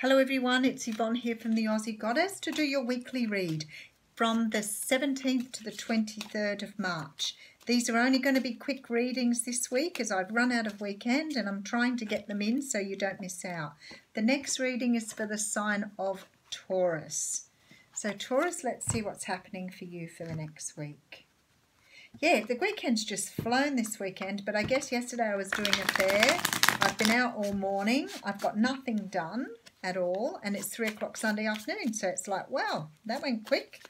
Hello everyone, it's Yvonne here from the Aussie Goddess to do your weekly read from the 17th to the 23rd of March. These are only going to be quick readings this week as I've run out of weekend and I'm trying to get them in so you don't miss out. The next reading is for the sign of Taurus. So Taurus, let's see what's happening for you for the next week. Yeah, the weekend's just flown this weekend, but I guess yesterday I was doing a fair. I've been out all morning. I've got nothing done at all and it's three o'clock Sunday afternoon so it's like wow that went quick.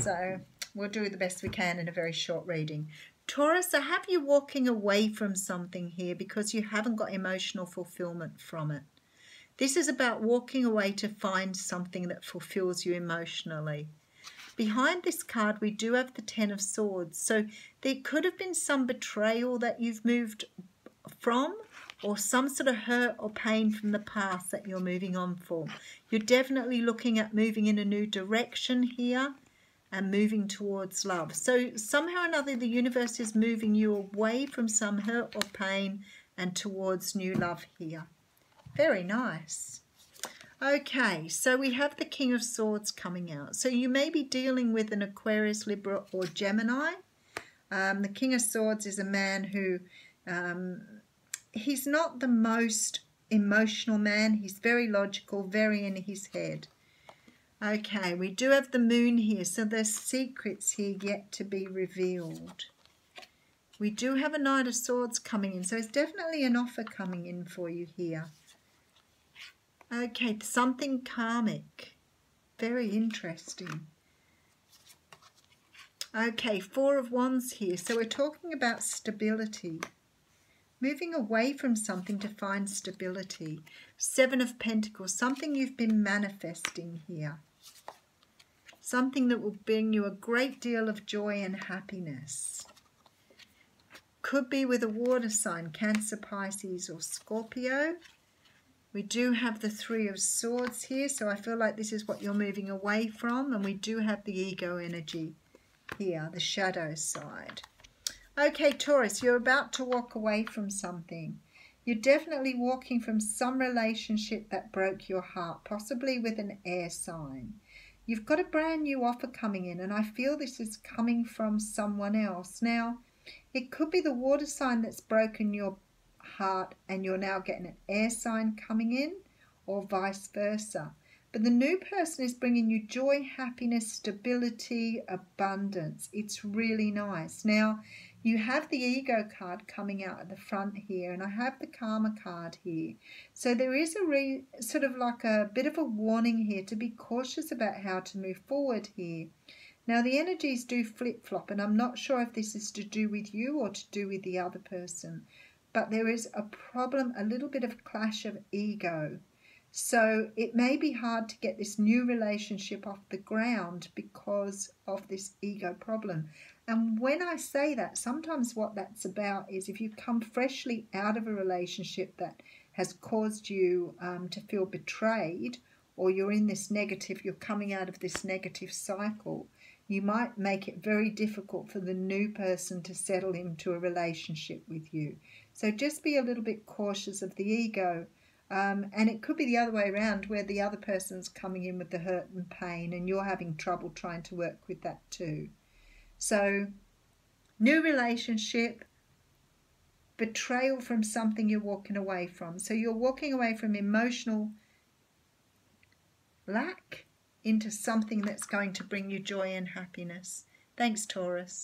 So we'll do the best we can in a very short reading. Taurus I have you walking away from something here because you haven't got emotional fulfillment from it? This is about walking away to find something that fulfills you emotionally. Behind this card we do have the ten of swords. So there could have been some betrayal that you've moved from or some sort of hurt or pain from the past that you're moving on for. You're definitely looking at moving in a new direction here and moving towards love. So somehow or another the universe is moving you away from some hurt or pain and towards new love here. Very nice. Okay, so we have the King of Swords coming out. So you may be dealing with an Aquarius, Libra or Gemini. Um, the King of Swords is a man who um, he's not the most emotional man. He's very logical, very in his head. Okay, we do have the moon here, so there's secrets here yet to be revealed. We do have a Knight of Swords coming in, so it's definitely an offer coming in for you here. Okay, something karmic. Very interesting. Okay, Four of Wands here. So we're talking about stability moving away from something to find stability. Seven of Pentacles, something you've been manifesting here. Something that will bring you a great deal of joy and happiness. Could be with a water sign, Cancer, Pisces or Scorpio. We do have the Three of Swords here, so I feel like this is what you're moving away from. And we do have the ego energy here, the shadow side. Okay, Taurus, you're about to walk away from something. You're definitely walking from some relationship that broke your heart, possibly with an air sign. You've got a brand new offer coming in, and I feel this is coming from someone else. Now, it could be the water sign that's broken your heart, and you're now getting an air sign coming in, or vice versa. But the new person is bringing you joy, happiness, stability, abundance. It's really nice. Now, you have the ego card coming out at the front here and I have the karma card here. So there is a re, sort of like a bit of a warning here to be cautious about how to move forward here. Now the energies do flip-flop and I'm not sure if this is to do with you or to do with the other person. But there is a problem, a little bit of clash of ego. So it may be hard to get this new relationship off the ground because of this ego problem. And when I say that, sometimes what that's about is if you come freshly out of a relationship that has caused you um, to feel betrayed, or you're in this negative, you're coming out of this negative cycle, you might make it very difficult for the new person to settle into a relationship with you. So just be a little bit cautious of the ego. Um, and it could be the other way around where the other person's coming in with the hurt and pain and you're having trouble trying to work with that too. So, new relationship, betrayal from something you're walking away from. So, you're walking away from emotional lack into something that's going to bring you joy and happiness. Thanks, Taurus.